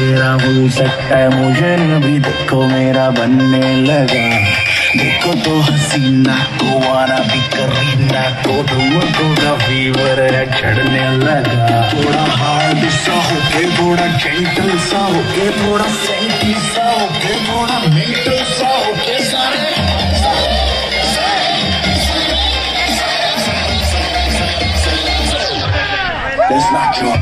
तेरा हो सकता है मुझे भी देखो मेरा बनने लगा। देखो तो हसीना को तो वारा भी करीना तो तुमको का फीवर है चढ़ने लगा। थोड़ा हार्ड सा हो के थोड़ा जेंटल सा हो के थोड़ा सेंटी सा हो के थोड़ा मेंटल सा हो के सारे It's not your